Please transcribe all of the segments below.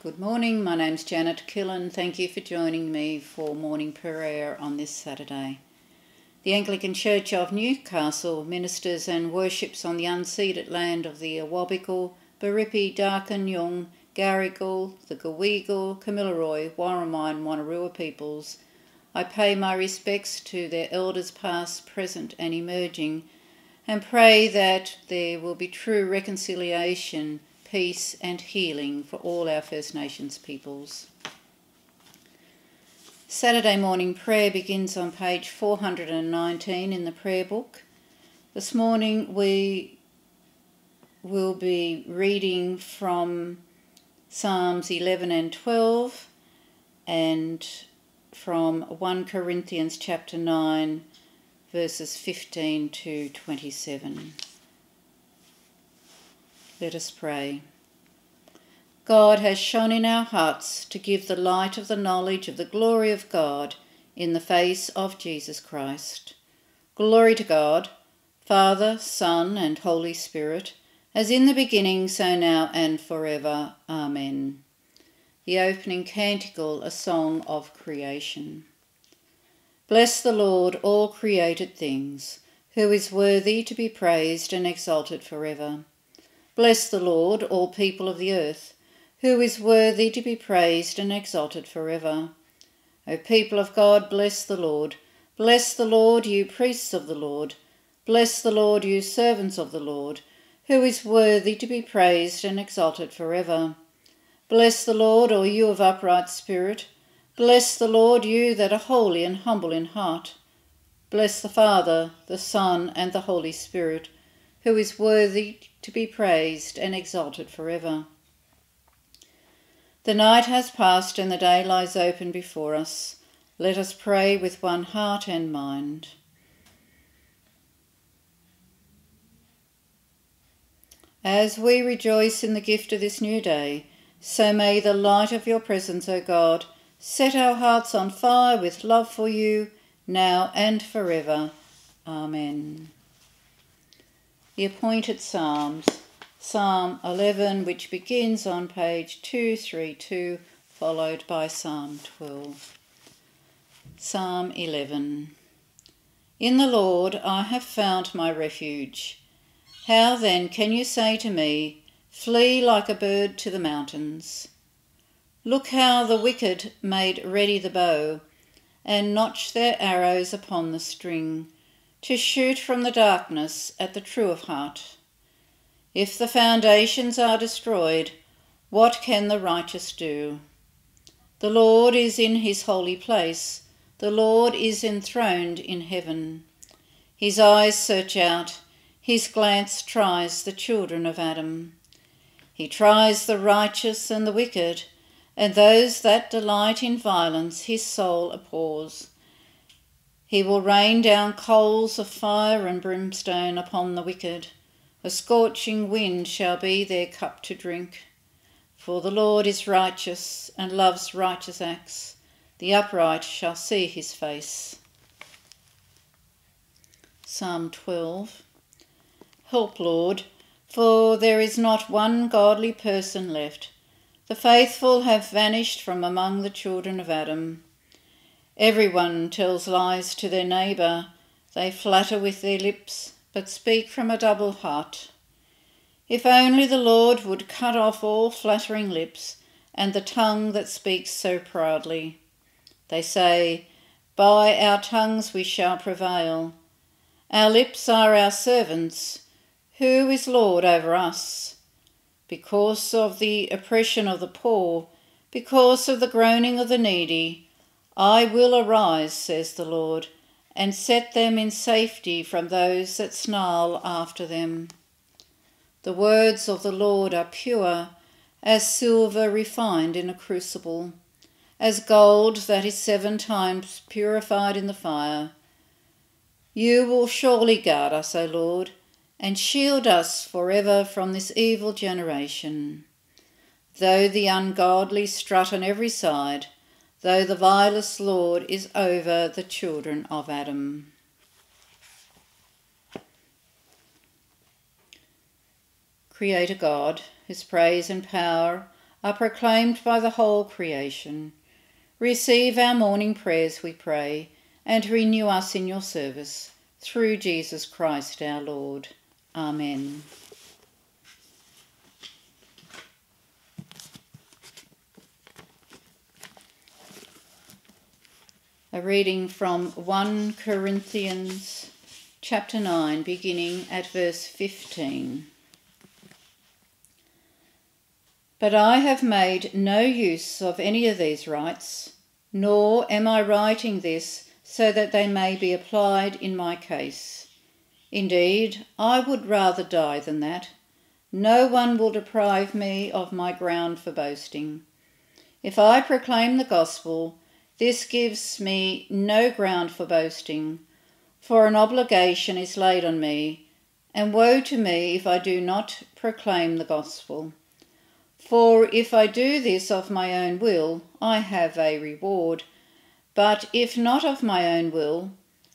Good morning, my name's Janet Killen. Thank you for joining me for morning prayer on this Saturday. The Anglican Church of Newcastle ministers and worships on the unceded land of the Awabakal, Biripi, Darkinjung, Garigal, the Gawaigal, Kamilaroi, Worimi and Wonnarua peoples. I pay my respects to their elders past, present and emerging and pray that there will be true reconciliation peace, and healing for all our First Nations peoples. Saturday morning prayer begins on page 419 in the prayer book. This morning we will be reading from Psalms 11 and 12 and from 1 Corinthians chapter 9 verses 15 to 27. Let us pray. God has shone in our hearts to give the light of the knowledge of the glory of God in the face of Jesus Christ. Glory to God, Father, Son, and Holy Spirit, as in the beginning, so now, and forever. Amen. The opening canticle, a song of creation. Bless the Lord, all created things, who is worthy to be praised and exalted forever. Bless the Lord, all people of the earth, who is worthy to be praised and exalted forever. O people of God, bless the Lord. Bless the Lord, you priests of the Lord. Bless the Lord, you servants of the Lord, who is worthy to be praised and exalted forever. Bless the Lord, all you of upright spirit. Bless the Lord, you that are holy and humble in heart. Bless the Father, the Son, and the Holy Spirit who is worthy to be praised and exalted forever. The night has passed and the day lies open before us. Let us pray with one heart and mind. As we rejoice in the gift of this new day, so may the light of your presence, O God, set our hearts on fire with love for you, now and forever. Amen the appointed Psalms, Psalm 11, which begins on page 232, followed by Psalm 12. Psalm 11 In the Lord I have found my refuge. How then can you say to me, Flee like a bird to the mountains? Look how the wicked made ready the bow, and notch their arrows upon the string to shoot from the darkness at the true of heart. If the foundations are destroyed, what can the righteous do? The Lord is in his holy place, the Lord is enthroned in heaven. His eyes search out, his glance tries the children of Adam. He tries the righteous and the wicked, and those that delight in violence his soul abhors. He will rain down coals of fire and brimstone upon the wicked. A scorching wind shall be their cup to drink. For the Lord is righteous and loves righteous acts. The upright shall see his face. Psalm 12 Help, Lord, for there is not one godly person left. The faithful have vanished from among the children of Adam. Everyone tells lies to their neighbour. They flatter with their lips, but speak from a double heart. If only the Lord would cut off all flattering lips and the tongue that speaks so proudly. They say, By our tongues we shall prevail. Our lips are our servants. Who is Lord over us? Because of the oppression of the poor, because of the groaning of the needy, I will arise, says the Lord, and set them in safety from those that snarl after them. The words of the Lord are pure, as silver refined in a crucible, as gold that is seven times purified in the fire. You will surely guard us, O Lord, and shield us forever from this evil generation. Though the ungodly strut on every side, though the vilest Lord is over the children of Adam. Creator God, whose praise and power are proclaimed by the whole creation. Receive our morning prayers, we pray, and renew us in your service. Through Jesus Christ our Lord. Amen. A reading from 1 Corinthians chapter 9, beginning at verse 15. But I have made no use of any of these rights, nor am I writing this so that they may be applied in my case. Indeed, I would rather die than that. No one will deprive me of my ground for boasting. If I proclaim the gospel, this gives me no ground for boasting, for an obligation is laid on me, and woe to me if I do not proclaim the gospel. For if I do this of my own will, I have a reward. But if not of my own will,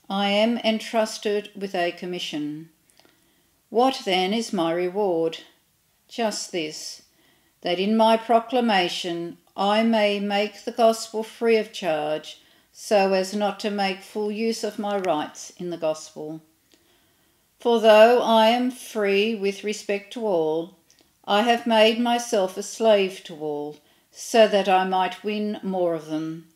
I am entrusted with a commission. What then is my reward? Just this, that in my proclamation I may make the gospel free of charge, so as not to make full use of my rights in the gospel. For though I am free with respect to all, I have made myself a slave to all, so that I might win more of them.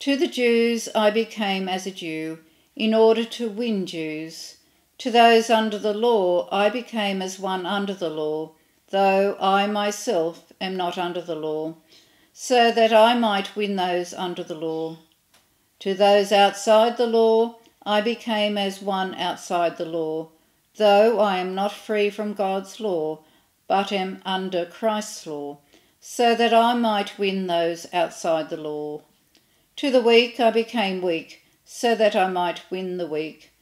To the Jews I became as a Jew, in order to win Jews. To those under the law I became as one under the law, though I myself am not under the law, so that I might win those under the law. To those outside the law I became as one outside the law, though I am not free from God's law but am under Christ's law, so that I might win those outside the law. To the weak I became weak, so that I might win the weak.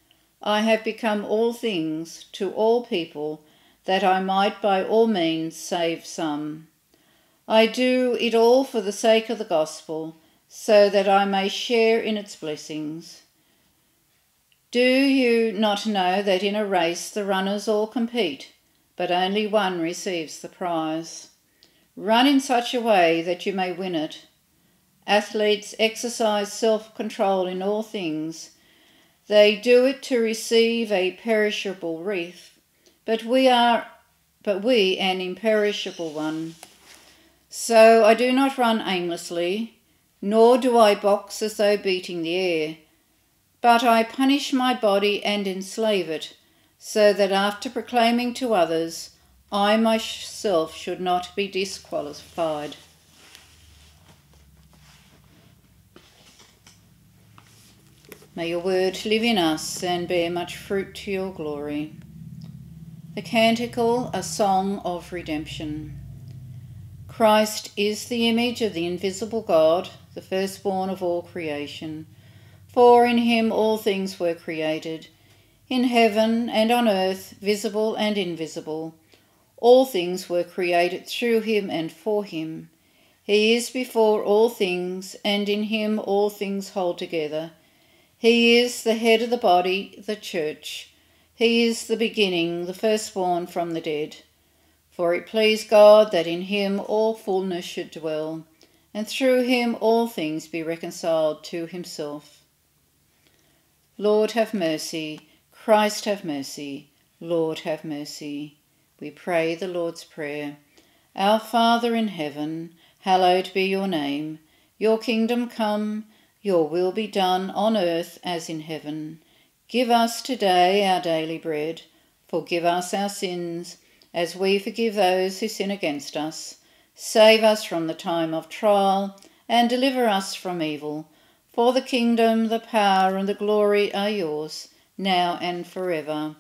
I have become all things to all people, that I might by all means save some. I do it all for the sake of the gospel, so that I may share in its blessings. Do you not know that in a race the runners all compete? but only one receives the prize. Run in such a way that you may win it. Athletes exercise self control in all things. They do it to receive a perishable wreath, but we are but we an imperishable one. So I do not run aimlessly, nor do I box as though beating the air, but I punish my body and enslave it so that after proclaiming to others, I myself should not be disqualified. May your word live in us and bear much fruit to your glory. The Canticle, a song of redemption. Christ is the image of the invisible God, the firstborn of all creation. For in him all things were created in heaven and on earth, visible and invisible. All things were created through him and for him. He is before all things, and in him all things hold together. He is the head of the body, the church. He is the beginning, the firstborn from the dead. For it pleased God that in him all fullness should dwell, and through him all things be reconciled to himself. Lord, have mercy. Christ have mercy. Lord have mercy. We pray the Lord's Prayer. Our Father in heaven, hallowed be your name. Your kingdom come, your will be done on earth as in heaven. Give us today our daily bread. Forgive us our sins, as we forgive those who sin against us. Save us from the time of trial, and deliver us from evil. For the kingdom, the power, and the glory are yours now and forever.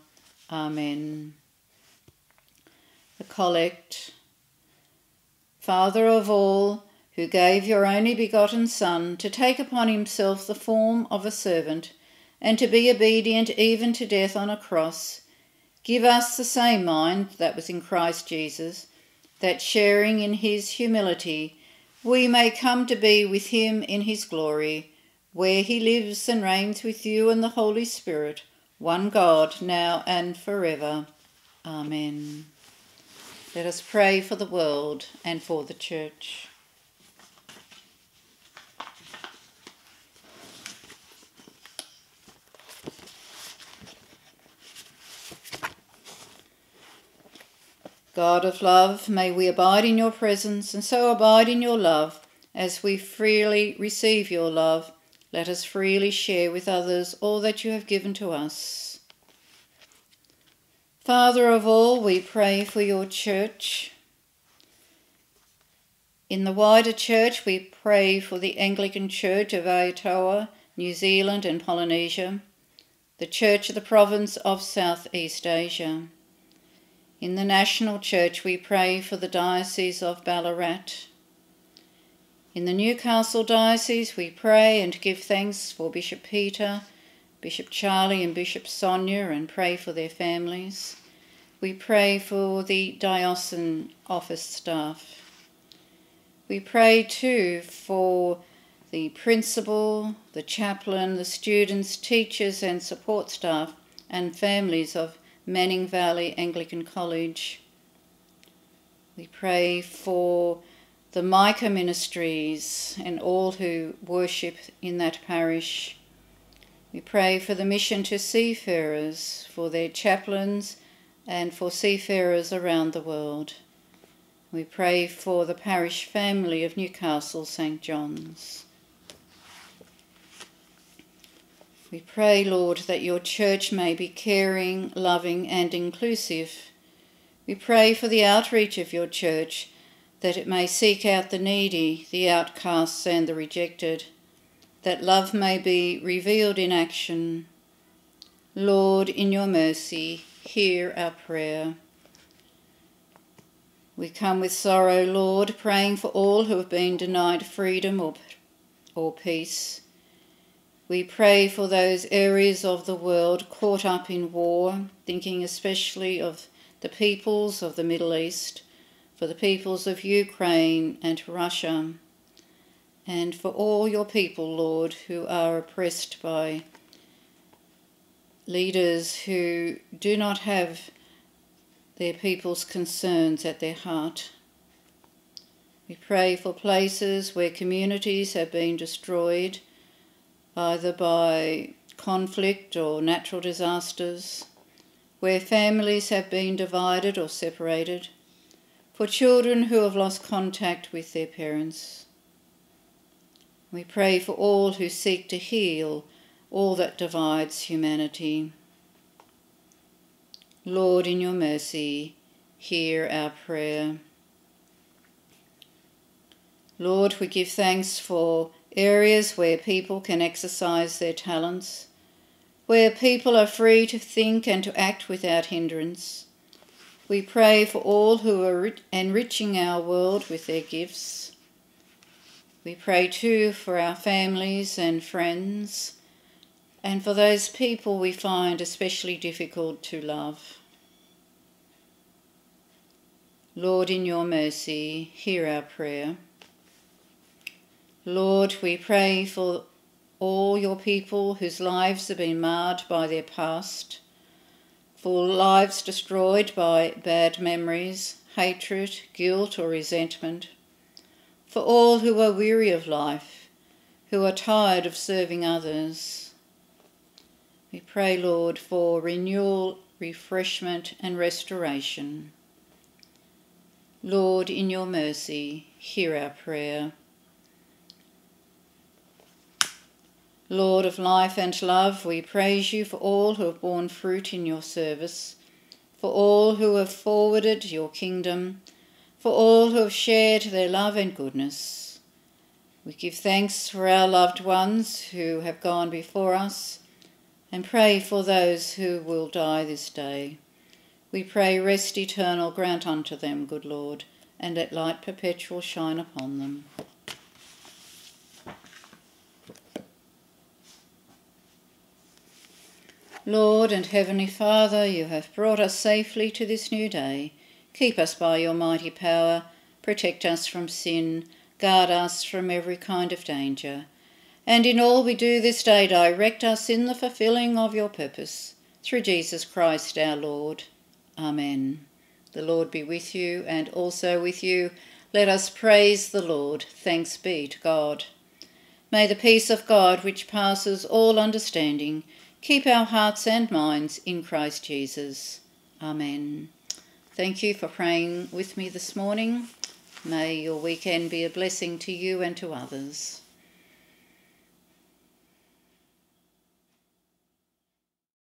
Amen. The Collect. Father of all, who gave your only begotten Son to take upon himself the form of a servant, and to be obedient even to death on a cross, give us the same mind that was in Christ Jesus, that sharing in his humility, we may come to be with him in his glory where he lives and reigns with you and the Holy Spirit, one God, now and forever. Amen. Let us pray for the world and for the church. God of love, may we abide in your presence and so abide in your love. As we freely receive your love, let us freely share with others all that you have given to us. Father of all, we pray for your church. In the wider church, we pray for the Anglican Church of Aotearoa, New Zealand and Polynesia, the Church of the Province of Southeast Asia. In the National Church, we pray for the Diocese of Ballarat. In the Newcastle Diocese, we pray and give thanks for Bishop Peter, Bishop Charlie, and Bishop Sonia and pray for their families. We pray for the diocesan office staff. We pray too for the principal, the chaplain, the students, teachers, and support staff and families of Manning Valley Anglican College. We pray for the Micah Ministries and all who worship in that parish. We pray for the mission to seafarers, for their chaplains, and for seafarers around the world. We pray for the parish family of Newcastle St John's. We pray, Lord, that your church may be caring, loving, and inclusive. We pray for the outreach of your church, that it may seek out the needy, the outcasts, and the rejected, that love may be revealed in action. Lord, in your mercy, hear our prayer. We come with sorrow, Lord, praying for all who have been denied freedom or, or peace. We pray for those areas of the world caught up in war, thinking especially of the peoples of the Middle East, for the peoples of Ukraine and Russia, and for all your people, Lord, who are oppressed by leaders who do not have their people's concerns at their heart. We pray for places where communities have been destroyed either by conflict or natural disasters, where families have been divided or separated, for children who have lost contact with their parents. We pray for all who seek to heal all that divides humanity. Lord, in your mercy, hear our prayer. Lord, we give thanks for areas where people can exercise their talents, where people are free to think and to act without hindrance. We pray for all who are enriching our world with their gifts. We pray too for our families and friends, and for those people we find especially difficult to love. Lord, in your mercy, hear our prayer. Lord, we pray for all your people whose lives have been marred by their past, for lives destroyed by bad memories, hatred, guilt, or resentment, for all who are weary of life, who are tired of serving others. We pray, Lord, for renewal, refreshment, and restoration. Lord, in your mercy, hear our prayer. Lord of life and love, we praise you for all who have borne fruit in your service, for all who have forwarded your kingdom, for all who have shared their love and goodness. We give thanks for our loved ones who have gone before us and pray for those who will die this day. We pray rest eternal grant unto them, good Lord, and let light perpetual shine upon them. Lord and Heavenly Father, you have brought us safely to this new day. Keep us by your mighty power, protect us from sin, guard us from every kind of danger. And in all we do this day, direct us in the fulfilling of your purpose. Through Jesus Christ our Lord. Amen. The Lord be with you and also with you. Let us praise the Lord. Thanks be to God. May the peace of God, which passes all understanding, keep our hearts and minds in Christ Jesus. Amen. Thank you for praying with me this morning. May your weekend be a blessing to you and to others.